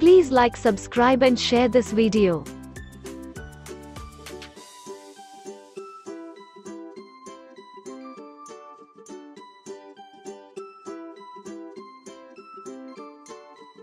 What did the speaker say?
Please like subscribe and share this video.